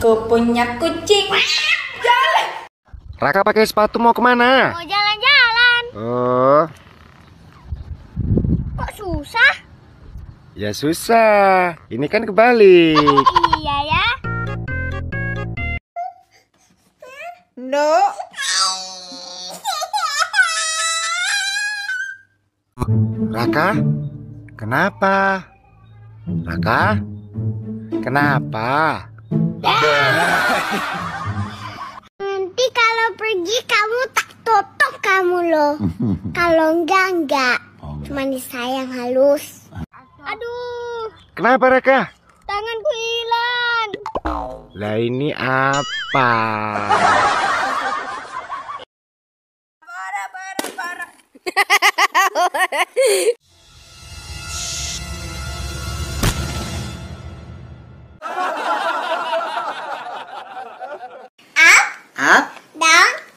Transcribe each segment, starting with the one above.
Aku punya kucing. Jalan. Raka pakai sepatu mau ke mana? Mau jalan-jalan. Oh, Kok susah? ya susah. Ini kan kebalik. Iya ya. No. Raka, kenapa? Raka, kenapa? Nanti kalau pergi kamu tak tutup kamu loh. kalau enggak enggak. Cuma disayang halus. Aduh, Kenapa Raka? tanganku hilang. Lah ini apa? Up,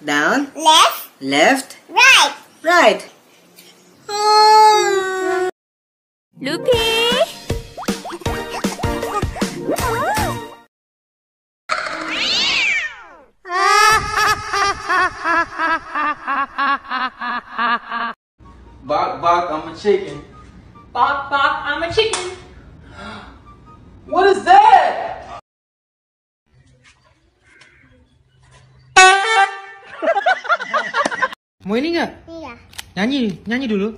down, left, left, right, right. Loopy. bark, I'm a chicken. I'm a chicken. Mau ini nggak? Iya. Nyanyi, nyanyi dulu.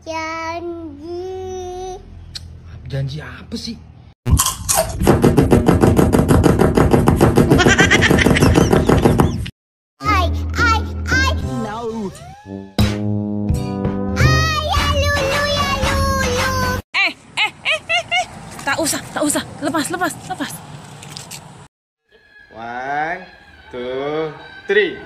Janji. Janji apa sih? Ai, ai, ai. No. Ai, ya lulu, ya lulu. Tak usah, tak usah. Lepas, lepas, lepas. One, two, three.